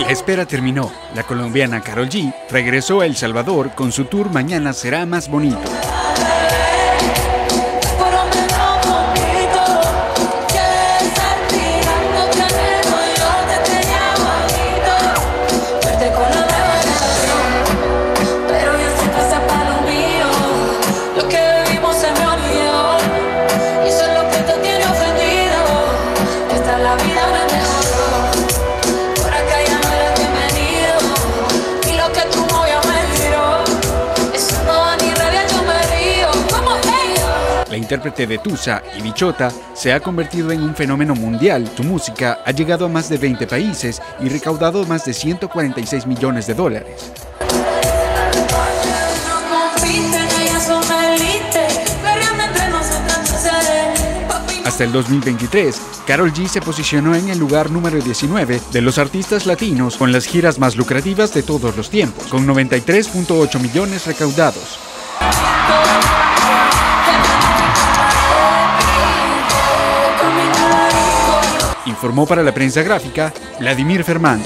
La espera terminó. La colombiana Carol G regresó a El Salvador con su tour Mañana será más bonito. La intérprete de Tusa y Bichota se ha convertido en un fenómeno mundial. Su música ha llegado a más de 20 países y recaudado más de 146 millones de dólares. Hasta el 2023, Carol G se posicionó en el lugar número 19 de los artistas latinos con las giras más lucrativas de todos los tiempos, con 93.8 millones recaudados. informó para la prensa gráfica Vladimir Fermán.